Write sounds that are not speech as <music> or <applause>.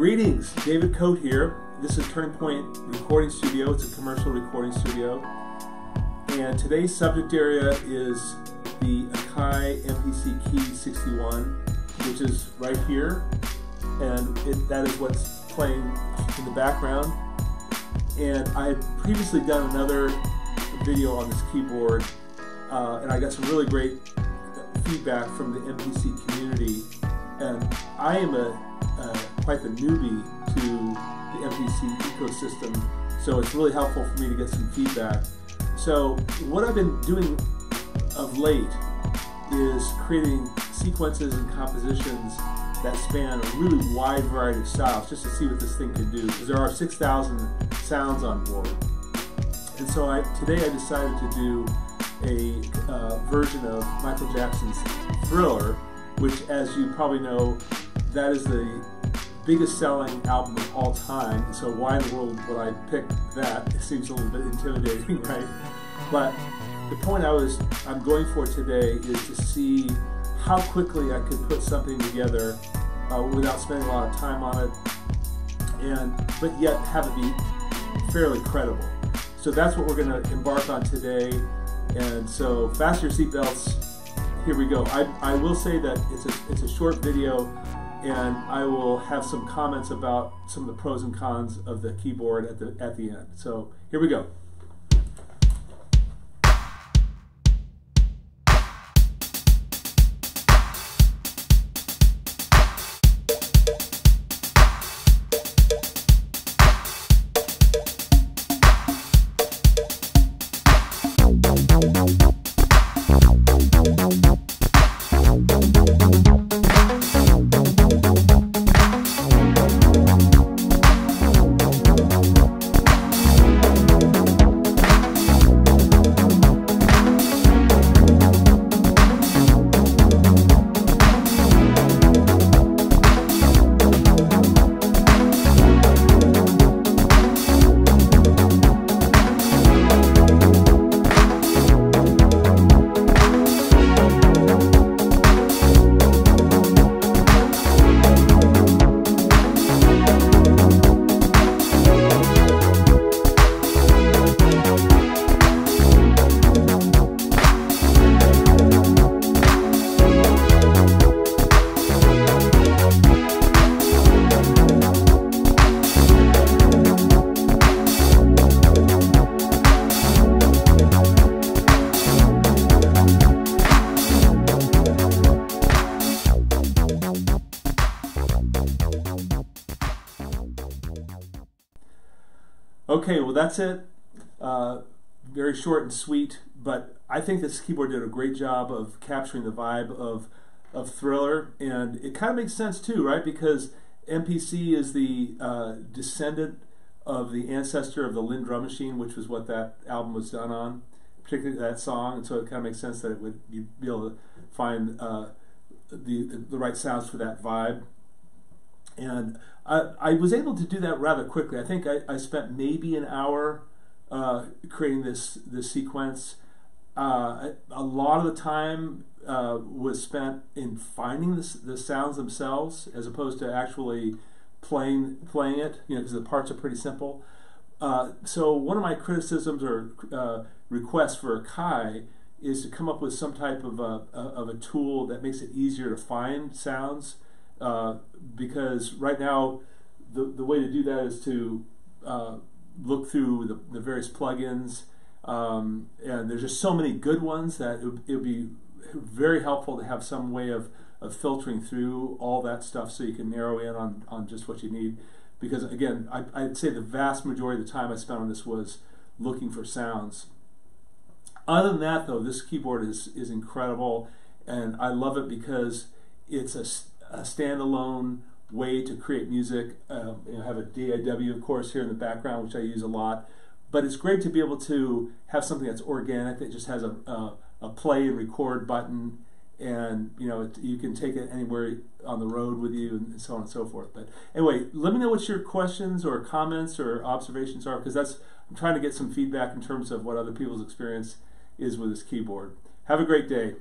Greetings, David Coate here. This is Turning Point Recording Studio. It's a commercial recording studio. And today's subject area is the Akai MPC Key 61, which is right here. And it, that is what's playing in the background. And I had previously done another video on this keyboard, uh, and I got some really great feedback from the MPC community. And I am a, uh, quite the newbie to the MPC ecosystem, so it's really helpful for me to get some feedback. So what I've been doing of late is creating sequences and compositions that span a really wide variety of styles just to see what this thing can do because there are 6,000 sounds on board. And so I, today I decided to do a uh, version of Michael Jackson's Thriller, which as you probably know, that is the biggest selling album of all time. So why in the world would I pick that? It seems a little bit intimidating, <laughs> right? But the point I was I'm going for today is to see how quickly I could put something together uh, without spending a lot of time on it, and but yet have it be fairly credible. So that's what we're going to embark on today. And so fasten your seatbelts. Here we go. I, I will say that it's a, it's a short video and I will have some comments about some of the pros and cons of the keyboard at the, at the end. So here we go. Okay, well that's it. Uh, very short and sweet, but I think this keyboard did a great job of capturing the vibe of of Thriller, and it kind of makes sense too, right? Because MPC is the uh, descendant of the ancestor of the Linn Drum Machine, which was what that album was done on, particularly that song, and so it kind of makes sense that it would be able to find uh, the the right sounds for that vibe. And I, I was able to do that rather quickly. I think I, I spent maybe an hour uh, creating this this sequence. Uh, a lot of the time uh, was spent in finding the, the sounds themselves, as opposed to actually playing playing it. You know, because the parts are pretty simple. Uh, so one of my criticisms or uh, requests for Akai is to come up with some type of a, of a tool that makes it easier to find sounds uh, because right now the, the way to do that is to uh, look through the, the various plugins. Um, and there's just so many good ones that it would be very helpful to have some way of, of filtering through all that stuff so you can narrow in on, on just what you need. Because again I, I'd say the vast majority of the time I spent on this was looking for sounds. Other than that though this keyboard is, is incredible and I love it because it's a a standalone way to create music. Uh, you know, I have a DAW, of course, here in the background, which I use a lot. But it's great to be able to have something that's organic that just has a, a, a play and record button, and you know it, you can take it anywhere on the road with you, and so on and so forth. But anyway, let me know what your questions or comments or observations are, because that's I'm trying to get some feedback in terms of what other people's experience is with this keyboard. Have a great day.